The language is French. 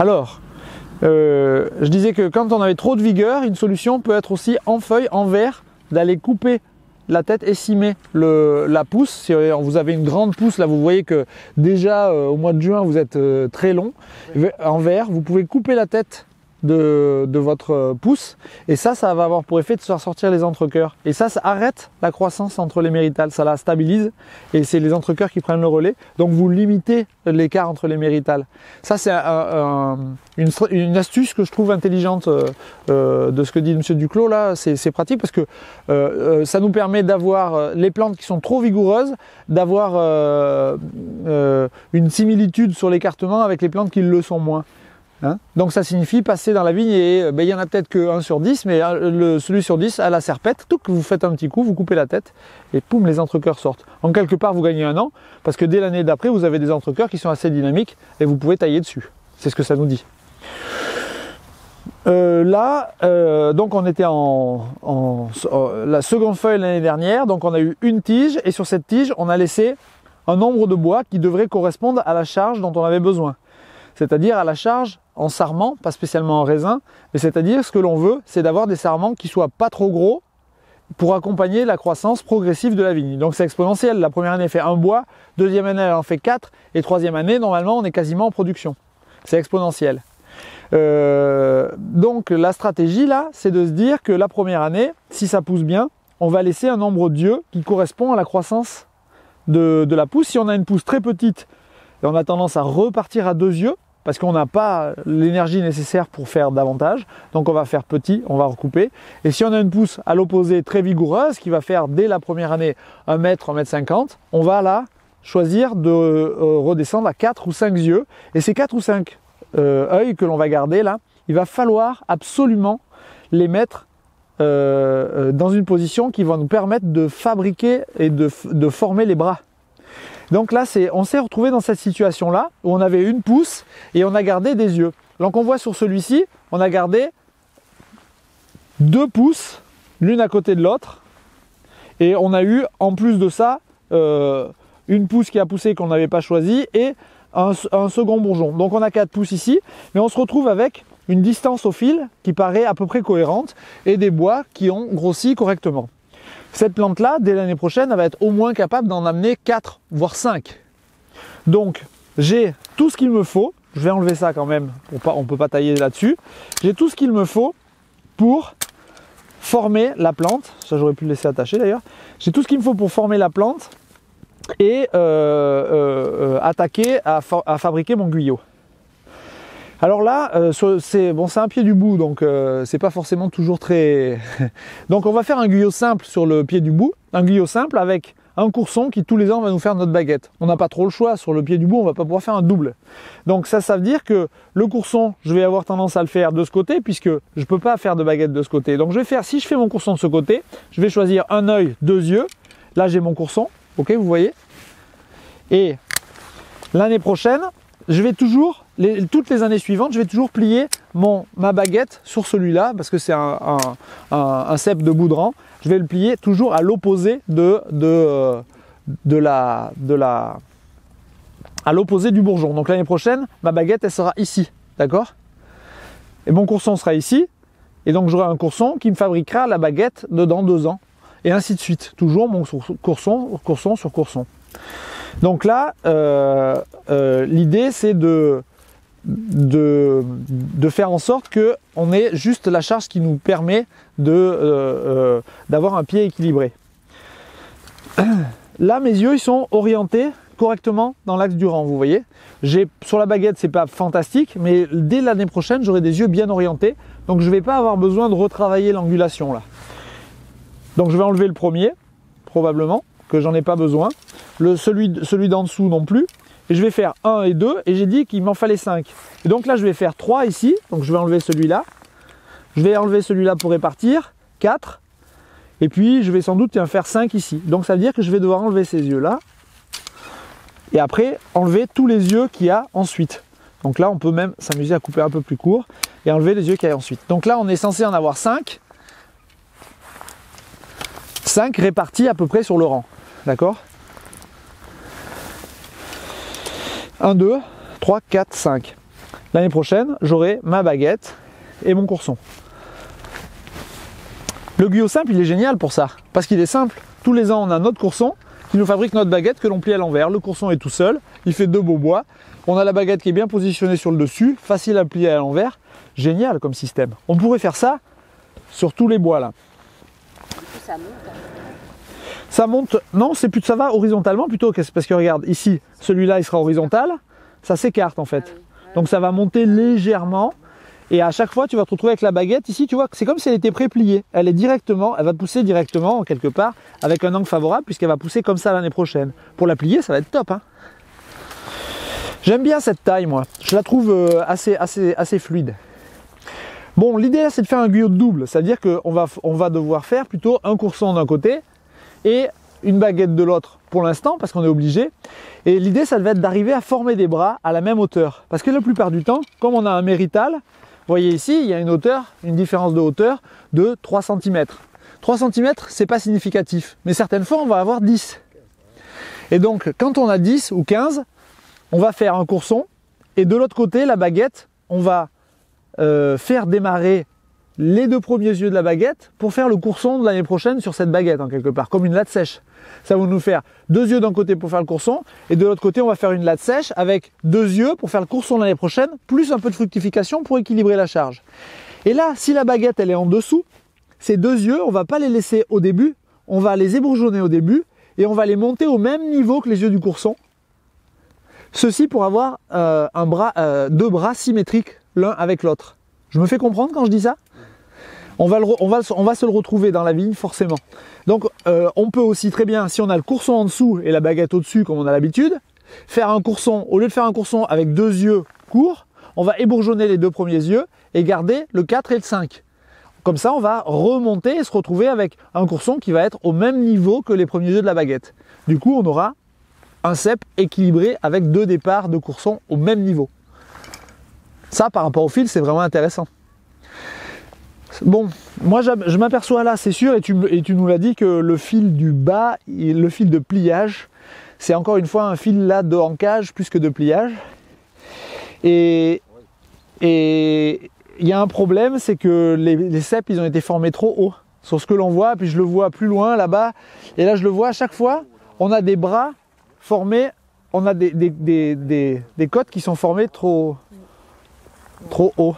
Alors, euh, je disais que quand on avait trop de vigueur, une solution peut être aussi en feuille, en verre, d'aller couper la tête et cimer le, la pousse. Si vous avez une grande pousse, là vous voyez que déjà euh, au mois de juin vous êtes euh, très long. En verre, vous pouvez couper la tête de, votre euh, pouce. Et ça, ça va avoir pour effet de faire sortir les entrecœurs. Et ça, ça arrête la croissance entre les méritales, ça la stabilise. Et c'est les entrecœurs qui prennent le relais. Donc vous limitez l'écart entre les méritales. Ça, c'est une, astuce que je trouve intelligente euh, euh, de ce que dit M. Duclos. Là, c'est pratique parce que ça nous permet d'avoir les plantes qui sont trop vigoureuses, d'avoir une similitude sur l'écartement avec les plantes qui le sont moins. Hein Donc ça signifie passer dans la vigne et euh, ben, il y en a peut-être que 1 sur 10, mais euh, le, celui sur 10 à la serpette, tout que vous faites un petit coup, vous coupez la tête et poum, les entrecœurs sortent. En quelque part, vous gagnez un an parce que dès l'année d'après, vous avez des entrecœurs qui sont assez dynamiques et vous pouvez tailler dessus. C'est ce que ça nous dit. Euh, là, donc on était en, la seconde feuille l'année dernière, donc on a eu une tige et sur cette tige, on a laissé un nombre de bois qui devrait correspondre à la charge dont on avait besoin c'est-à-dire à la charge en sarment, pas spécialement en raisin, mais c'est-à-dire ce que l'on veut, c'est d'avoir des sarments qui soient pas trop gros pour accompagner la croissance progressive de la vigne. Donc c'est exponentiel, la première année fait un bois, deuxième année elle en fait quatre, et troisième année normalement on est quasiment en production. C'est exponentiel. Euh, donc la stratégie là, c'est de se dire que la première année, si ça pousse bien, on va laisser un nombre d'yeux qui correspond à la croissance de, de la pousse. Si on a une pousse très petite, on a tendance à repartir à deux yeux, parce qu'on n'a pas l'énergie nécessaire pour faire davantage. Donc on va faire petit, on va recouper. Et si on a une pousse à l'opposé très vigoureuse, qui va faire dès la première année 1 mètre, 1 mètre 50, on va là choisir de euh, redescendre à 4 ou 5 yeux. Et ces 4 ou 5 euh, œils que l'on va garder là, il va falloir absolument les mettre euh, dans une position qui va nous permettre de fabriquer et de former les bras. Donc là, on s'est retrouvé dans cette situation-là où on avait une pousse et on a gardé des yeux. Donc on voit sur celui-ci, on a gardé deux pousses, l'une à côté de l'autre. Et on a eu, en plus de ça, euh, une pousse qui a poussé qu'on n'avait pas choisi et un, un, second bourgeon. Donc on a quatre pousses ici, mais on se retrouve avec une distance au fil qui paraît à peu près cohérente et des bois qui ont grossi correctement. Cette plante-là, dès l'année prochaine, elle va être au moins capable d'en amener 4, voire 5. Donc, j'ai tout ce qu'il me faut. Je vais enlever ça quand même, on ne peut pas tailler là-dessus. J'ai tout ce qu'il me faut pour former la plante. Ça, j'aurais pu le laisser attacher d'ailleurs. J'ai tout ce qu'il me faut pour former la plante et euh, euh, euh, attaquer à fabriquer mon guyot. Alors là, euh, c'est bon, un pied du bout, donc euh, c'est pas forcément toujours très. donc on va faire un guyot simple sur le pied du bout, un guyot simple avec un courson qui tous les ans va nous faire notre baguette. On n'a pas trop le choix sur le pied du bout, on va pas pouvoir faire un double. Donc ça, ça veut dire que le courson, je vais avoir tendance à le faire de ce côté puisque je peux pas faire de baguette de ce côté. Donc je vais faire, si je fais mon courson de ce côté, je vais choisir un œil, deux yeux. Là j'ai mon courson, ok, vous voyez. Et l'année prochaine, je vais toujours, toutes les années suivantes, je vais toujours plier ma baguette sur celui-là, parce que c'est un, un, cep de boudran. Je vais le plier toujours à l'opposé de, de, de, la, de la, à l'opposé du bourgeon. Donc l'année prochaine, ma baguette, elle sera ici, d'accord? Et mon courson sera ici, et donc j'aurai un courson qui me fabriquera la baguette dans deux ans, et ainsi de suite. Toujours mon courson, courson sur courson. Donc là, euh, euh, l'idée c'est de, de, faire en sorte qu'on ait juste la charge qui nous permet euh, d'avoir un pied équilibré. Là, mes yeux ils sont orientés correctement dans l'axe du rang, vous voyez. Sur la baguette, c'est pas fantastique, mais dès l'année prochaine, j'aurai des yeux bien orientés, donc je ne vais pas avoir besoin de retravailler l'angulation là. Donc je vais enlever le premier, probablement que j'en ai pas besoin. Le, celui, celui d'en dessous non plus. Et je vais faire 1 et 2 et j'ai dit qu'il m'en fallait 5. Et donc là je vais faire 3 ici. Donc je vais enlever celui-là. Je vais enlever celui-là pour répartir. 4. Et puis je vais sans doute en faire 5 ici. Donc ça veut dire que je vais devoir enlever ces yeux-là. Et après enlever tous les yeux qu'il y a ensuite. Donc là on peut même s'amuser à couper un peu plus court et enlever les yeux qu'il y a ensuite. Donc là on est censé en avoir 5. 5 répartis à peu près sur le rang. D'accord? 1, 2, 3, 4, 5. l'année prochaine, j'aurai ma baguette et mon courson. Le guyot simple, il est génial pour ça, parce qu'il est simple. Tous les ans, on a notre courson qui nous fabrique notre baguette que l'on plie à l'envers. Le courson est tout seul, il fait deux beaux bois. On a la baguette qui est bien positionnée sur le dessus, facile à plier à l'envers. Génial comme système. On pourrait faire ça sur tous les bois là. Ça monte. Ça monte, non, c'est plus ça va horizontalement plutôt parce que regarde ici, celui-là il sera horizontal, ça s'écarte en fait. Donc ça va monter légèrement et à chaque fois tu vas te retrouver avec la baguette ici, tu vois, c'est comme si elle était prépliée. Elle est directement, elle va pousser directement quelque part avec un angle favorable puisqu'elle va pousser comme ça l'année prochaine. Pour la plier, ça va être top. hein. J'aime bien cette taille moi, je la trouve euh, assez, assez, assez fluide. Bon, l'idée là c'est de faire un guyot double, c'est-à-dire qu'on va, on va devoir faire plutôt un courson d'un côté et une baguette de l'autre pour l'instant parce qu'on est obligé. Et l'idée ça devait être d'arriver à former des bras à la même hauteur. Parce que la plupart du temps, comme on a un mérital, vous voyez ici, il y a une hauteur, une différence de hauteur de 3 cm. 3 cm, c'est pas significatif, mais certaines fois on va avoir 10. Et donc quand on a 10 ou 15, on va faire un courson et de l'autre côté, la baguette, on va euh, faire démarrer les deux premiers yeux de la baguette pour faire le courson de l'année prochaine sur cette baguette en quelque part, comme une latte sèche. Ça va nous faire deux yeux d'un côté pour faire le courson et de l'autre côté on va faire une latte sèche avec deux yeux pour faire le courson l'année prochaine, plus un peu de fructification pour équilibrer la charge. Et là, si la baguette elle est en dessous, ces deux yeux, on va pas les laisser au début, on va les ébourgeonner au début et on va les monter au même niveau que les yeux du courson. Ceci pour avoir euh, un bras, euh, deux bras symétriques l'un avec l'autre. Je me fais comprendre quand je dis ça? On va, se le retrouver dans la vigne forcément. Donc euh, on peut aussi très bien, si on a le courson en dessous et la baguette au-dessus comme on a l'habitude, faire un courson, au lieu de faire un courson avec deux yeux courts, on va ébourgeonner les deux premiers yeux et garder le 4 et le 5. Comme ça, on va remonter et se retrouver avec un courson qui va être au même niveau que les premiers yeux de la baguette. Du coup, on aura un cep équilibré avec deux départs de courson au même niveau. Ça, par rapport au fil, c'est vraiment intéressant. Bon, moi je m'aperçois là, c'est sûr, et tu, nous l'as dit que le fil du bas, le fil de pliage, c'est encore une fois un fil là de hancage plus que de pliage. Et il y a un problème, c'est que les, les ils ont été formés trop haut sur ce que l'on voit, puis je le vois plus loin là-bas, et là je le vois à chaque fois, on a des bras formés, on a des, des, côtes qui sont formées trop, trop haut.